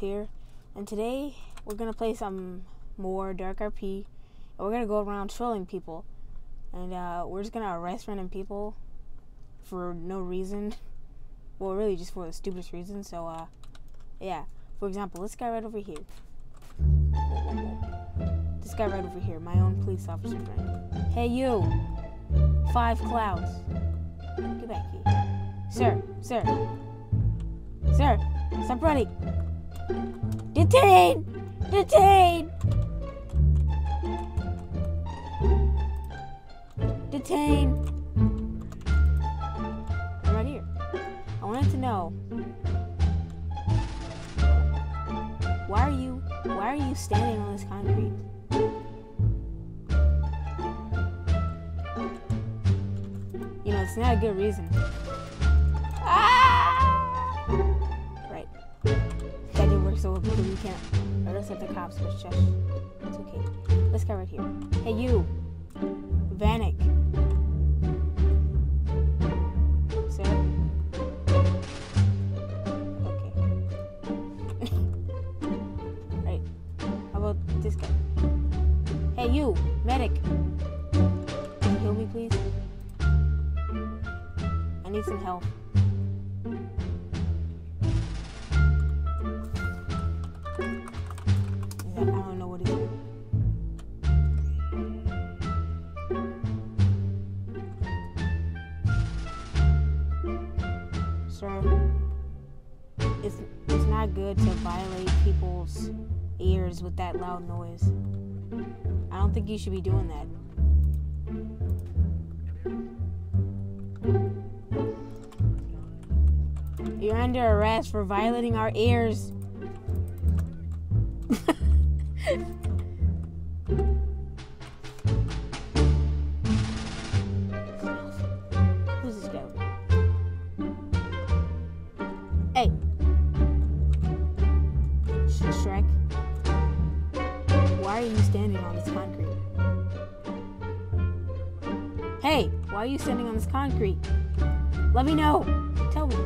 Here, and today we're gonna play some more Dark RP, and we're gonna go around trolling people, and uh, we're just gonna arrest random people for no reason. Well, really just for the stupidest reason. So, uh, yeah. For example, this guy right over here. This guy right over here, my own police officer friend. Hey, you! Five clouds. Get back here. Sir, sir. Sir, stop running. Detain! Detain! Detain! I'm right here. I wanted to know why are you why are you standing on this concrete? You know, it's not a good reason. So we can't arrest the cops, but shush. It's okay. This guy right here. Hey, you! Vanek. Sir? Okay. right. How about this guy? Hey, you! Medic! Can you heal me, please? I need some help. It's, it's not good to violate people's ears with that loud noise. I don't think you should be doing that. You're under arrest for violating our ears. why are you standing on this concrete? Let me know. Tell me.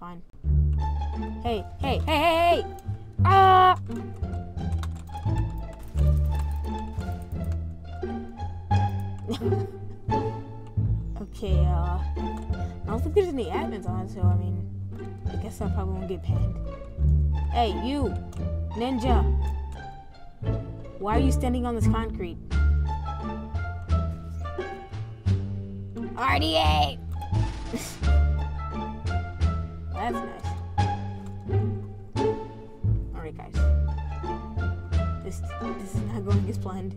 Fine. Hey, hey, hey, hey, hey! Ah! okay, uh, I don't think there's any admins on, so I mean, I guess I probably won't get panned. Hey, you, ninja! Why are you standing on this concrete? RDA! That's nice. Alright, guys. This this is not going as planned.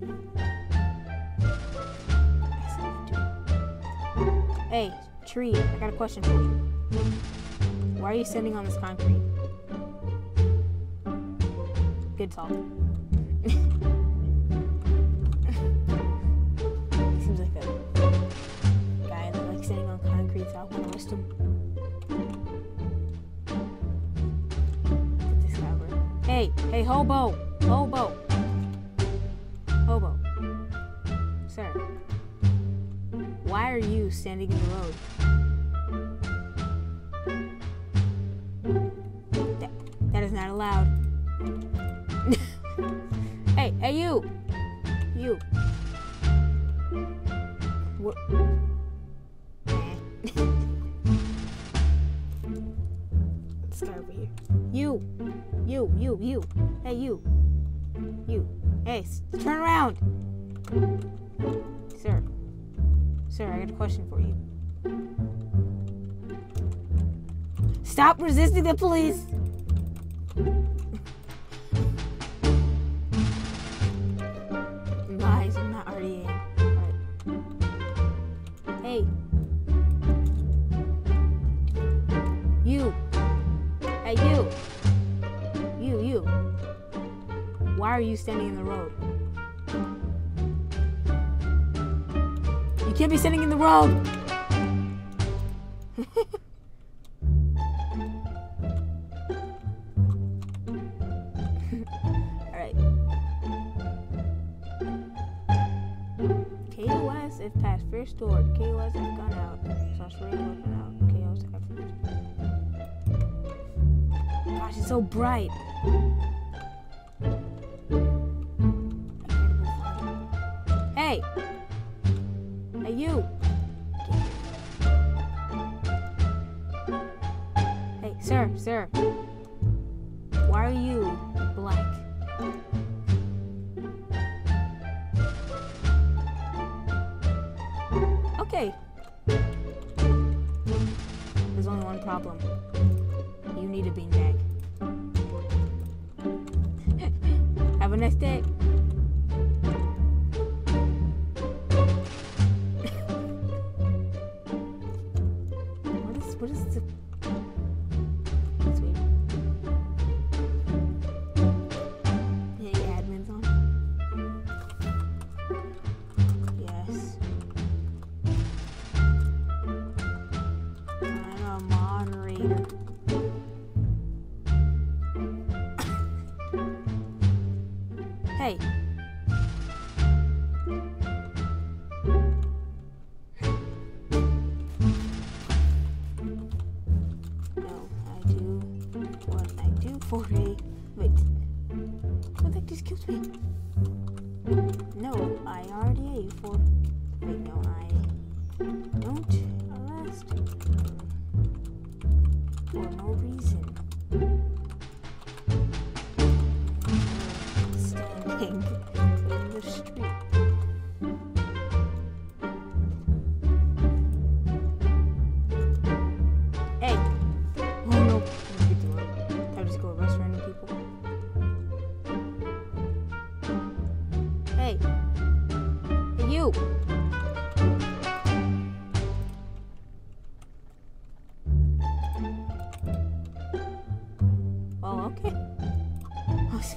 Hey, tree, I got a question for you. Why are you standing on this concrete? Good talk. Hey, hey, hobo! Hobo! Hobo. Sir. Why are you standing in the road? That, that is not allowed. hey, hey, you! You. What? Eh. You! You, you, you. Hey, you. You. Hey, turn around! Sir. Sir, I got a question for you. Stop resisting the police! Lies, I'm not RDA. Alright. Hey. Why are you standing in the road? You can't be standing in the road! Alright. KOS if past first door. KOS if gone out. Sauce ring weapon out. KOS if gosh, it's so bright. Okay. There's only one problem. You need a beanbag. Have a nice day. what is what is the hey. No, I do what I do for a. Wait. What the heck just kills me? No, I already ate for. Wait, no, I don't arrest for no reason.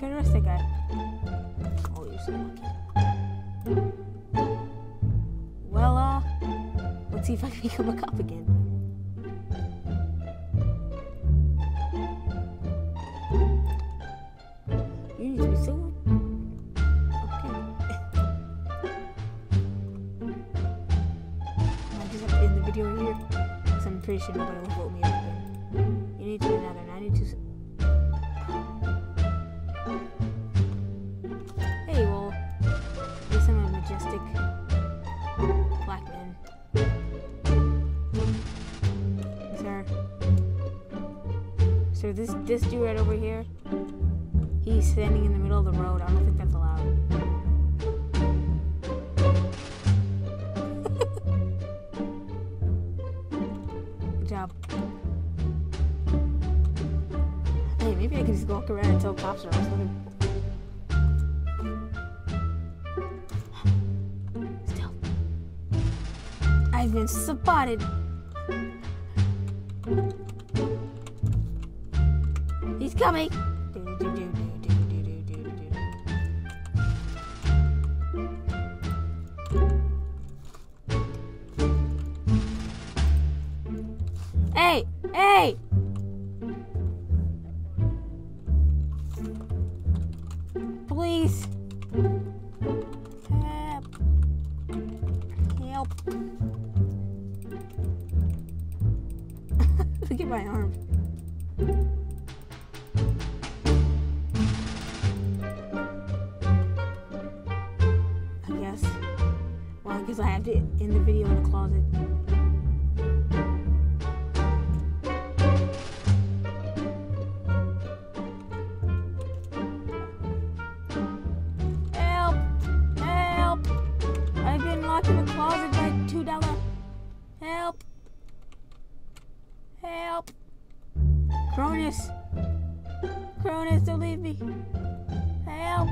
Arrest guy. Oh. Well, uh, let's see if I can become a cop again. You need to be so. Okay. I just have to end the video here. Because I'm pretty sure nobody will This, this dude right over here, he's standing in the middle of the road. I don't think that's allowed. Good job. Hey, maybe I can just walk around and tell cops are arresting Still. I've been spotted. He's coming. Hey, hey! Please. Well, I have to end the video in the closet. Help! Help! I've been locked in the closet by two dollar. Help! Help! Cronus! Cronus, don't leave me! Help!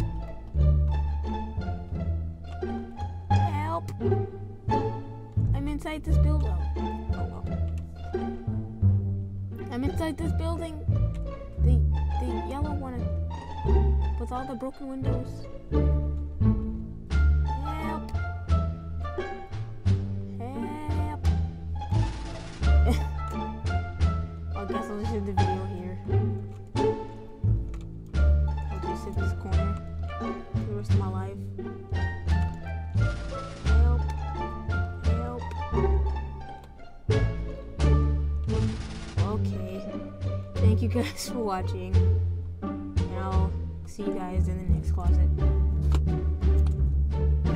Help! I'm inside this building. Oh, well. I'm inside this building. The the yellow one with all the broken windows. Help! Help! I guess I'll just end the video here. I'll just sit this corner for the rest of my life. guys for watching. And I'll see you guys in the next closet.